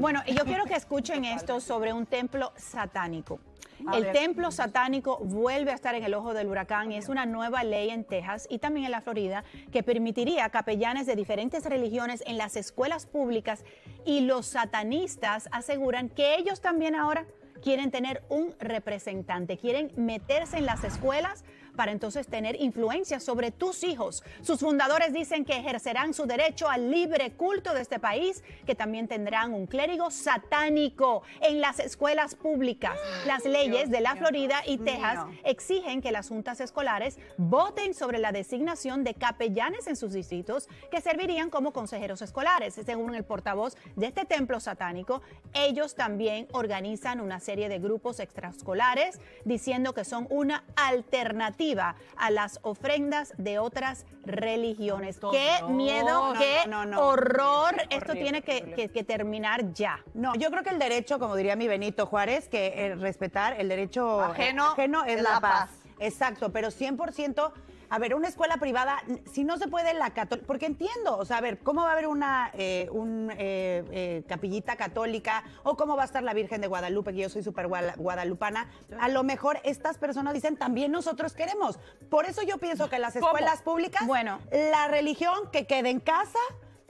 Bueno, y yo quiero que escuchen esto sobre un templo satánico. El templo satánico vuelve a estar en el ojo del huracán y es una nueva ley en Texas y también en la Florida que permitiría a capellanes de diferentes religiones en las escuelas públicas y los satanistas aseguran que ellos también ahora quieren tener un representante, quieren meterse en las escuelas para entonces tener influencia sobre tus hijos. Sus fundadores dicen que ejercerán su derecho al libre culto de este país, que también tendrán un clérigo satánico en las escuelas públicas. Las leyes de la Florida y Texas exigen que las juntas escolares voten sobre la designación de capellanes en sus distritos que servirían como consejeros escolares. Según el portavoz de este templo satánico, ellos también organizan una serie de grupos extraescolares diciendo que son una alternativa a las ofrendas de otras religiones. qué miedo, qué horror. Esto tiene que, terminar ya. No, yo creo que el derecho, como diría mi Benito Juárez, que el respetar el derecho ajeno, es, la, paz. Exacto, pero 100% a ver, una escuela privada, si no se puede la católica, porque entiendo, o sea, a ver, ¿cómo va a haber una eh, un, eh, eh, capillita católica o cómo va a estar la Virgen de Guadalupe, que yo soy súper guadalupana? A lo mejor estas personas dicen, también nosotros queremos. Por eso yo pienso que las escuelas públicas, bueno, la religión que quede en casa,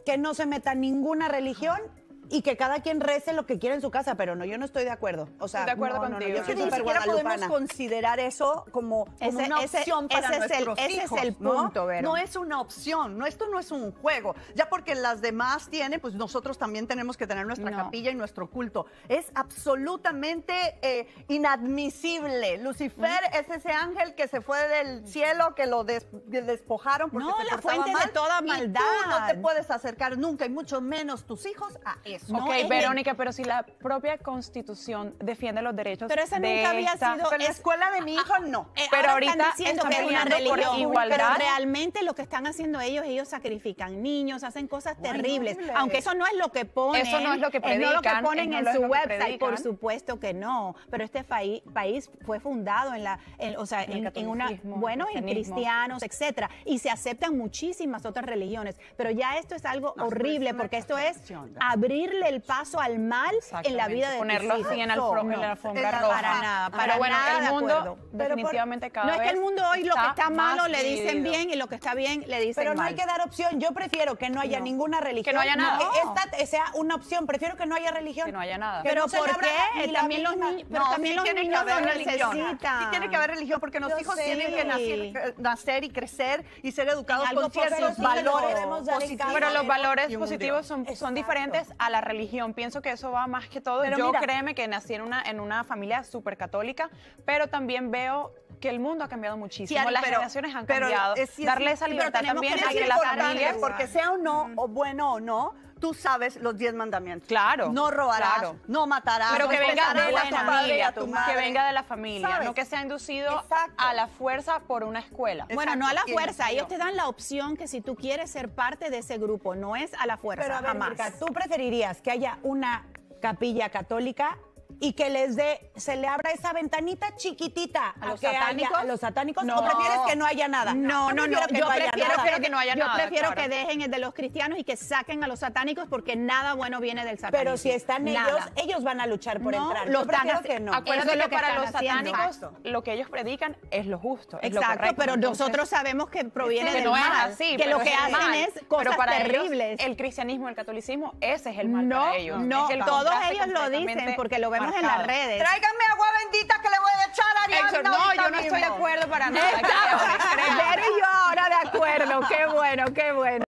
que no se meta ninguna religión y que cada quien rece lo que quiere en su casa, pero no, yo no estoy de acuerdo. O sea, de acuerdo no, contigo. yo ni siquiera podemos considerar eso como, una opción para ese nuestros es el, Ese es el punto, ¿no? No es una opción, no, esto no es un juego. Ya porque las demás tienen, pues nosotros también tenemos que tener nuestra capilla y nuestro culto. Es absolutamente eh, inadmisible. Lucifer es ese ángel que se fue del cielo, que lo despojaron porque no, la fuente de toda maldad. tú no te puedes acercar nunca, y mucho menos tus hijos, a él. Ok, Verónica, pero si la propia Constitución defiende los derechos Pero esa nunca había sido... en la escuela de mi hijo, no. Eh, pero ahorita están que es una religión, igualdad. pero realmente lo que están haciendo ellos, ellos sacrifican niños, hacen cosas terribles, aunque eso no es lo que ponen. Eso no es lo que predican. Es lo que ponen en su website, por supuesto que no. Pero este país, país fue fundado en la, o sea, en, en una, bueno, en cristianos, etcétera, y se aceptan muchísimas otras religiones. Pero ya esto es algo horrible porque esto es abrir el paso al mal en la vida de Ponerlo así en, la alfombra roja. Para nada, para bueno, el mundo definitivamente cada No es que el mundo hoy lo que está malo le dicen bien y lo que está bien le dicen mal. Pero no hay que dar opción. Yo prefiero que no haya ninguna religión. Que no haya nada. esta sea una opción. Prefiero que no haya religión. Que no haya nada. Pero ¿por qué? También los niños, pero también los niños lo necesitan. Sí tiene que haber religión porque los hijos tienen que nacer y crecer y ser educados con ciertos valores positivos. Pero los valores positivos son diferentes a la religión pienso que eso va más que todo. Pero Yo créeme que nací en una, en una familia súper católica, pero también veo que el mundo ha cambiado muchísimo. Las generaciones han cambiado. Darle esa libertad también a que las familias... Porque sea o no, o bueno o no, tú sabes los diez mandamientos. Claro. No robarás, no matarás. Pero que venga de la familia, tu que venga de la familia, no que sea inducido a la fuerza por una escuela. Bueno, no a la fuerza, ellos te dan la opción que si tú quieres ser parte de ese grupo, no es a la fuerza, Pero a jamás. ¿tú preferirías que haya una capilla católica y que les dé, se le abra esa ventanita chiquitita a los satánicos. a los satánicos ¿O prefieres que no haya nada? No, no, no. yo prefiero, que no haya nada. Yo prefiero que dejen el de los cristianos y que saquen a los satánicos porque nada bueno viene del satanismo. Pero si están ellos, ellos van a luchar por entrar. Los yo que no. Acuérdate que, para los satánicos lo que ellos predican es lo justo. Exacto, pero nosotros sabemos que proviene del mal. que lo que hacen es cosas terribles. el cristianismo, el catolicismo, ese es el mal para ellos. No, todos ellos lo dicen porque lo vemos en las redes. Tráigame agua bendita que le voy a echar a Ariana. No, yo no estoy de acuerdo para nada. Pero yo ahora de acuerdo. Qué bueno, qué bueno.